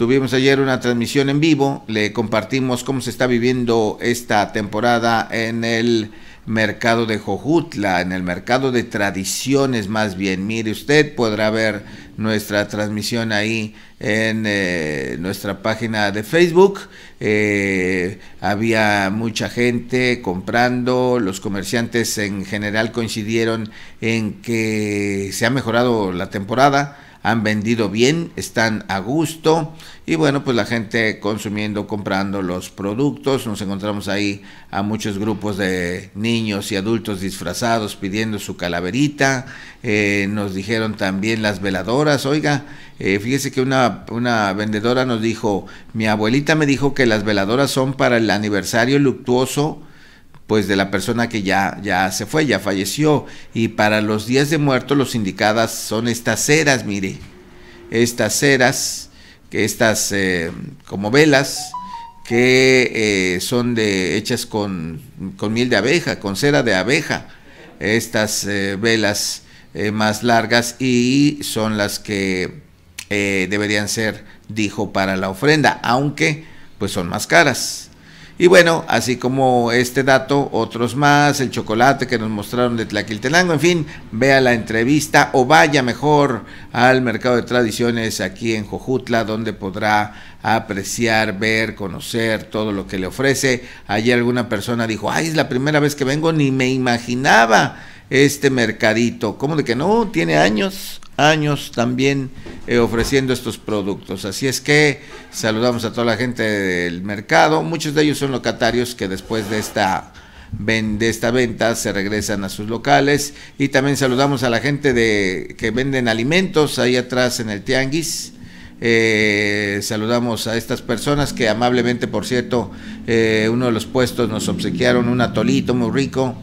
Tuvimos ayer una transmisión en vivo, le compartimos cómo se está viviendo esta temporada en el mercado de Jojutla, en el mercado de tradiciones más bien. Mire, usted podrá ver nuestra transmisión ahí en eh, nuestra página de Facebook. Eh, había mucha gente comprando, los comerciantes en general coincidieron en que se ha mejorado la temporada han vendido bien, están a gusto y bueno, pues la gente consumiendo, comprando los productos. Nos encontramos ahí a muchos grupos de niños y adultos disfrazados pidiendo su calaverita. Eh, nos dijeron también las veladoras, oiga, eh, fíjese que una, una vendedora nos dijo, mi abuelita me dijo que las veladoras son para el aniversario luctuoso pues de la persona que ya, ya se fue, ya falleció. Y para los días de muertos los indicadas son estas ceras, mire, estas ceras, que estas eh, como velas, que eh, son de, hechas con, con, miel de abeja, con cera de abeja, estas eh, velas más largas y son las que deberían ser, dijo, para la ofrenda, aunque pues son más caras. Y bueno, así como este dato, otros más, el chocolate que nos mostraron de Tlaquiltenango, en fin, vea la entrevista o vaya mejor al mercado de tradiciones aquí en Jojutla, donde podrá apreciar, ver, conocer todo lo que le ofrece. Ayer alguna persona dijo, ay, es la primera vez que vengo, ni me imaginaba este mercadito. ¿Cómo de que no? Tiene años años también eh, ofreciendo estos productos. Así es que saludamos a toda la gente del mercado. Muchos de ellos son locatarios que después de esta, de esta venta se regresan a sus locales. Y también saludamos a la gente de, que venden alimentos ahí atrás en el Tianguis. Eh, saludamos a estas personas que amablemente, por cierto, eh, uno de los puestos nos obsequiaron un atolito muy rico.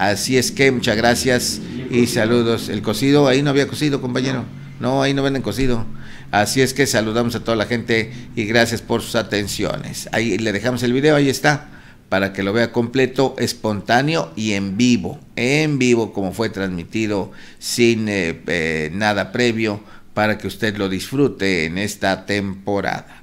Así es que muchas gracias y saludos. El cocido, ahí no había cocido, compañero. No, ahí no venden cocido. Así es que saludamos a toda la gente y gracias por sus atenciones. Ahí le dejamos el video, ahí está, para que lo vea completo, espontáneo y en vivo. En vivo, como fue transmitido, sin eh, eh, nada previo, para que usted lo disfrute en esta temporada.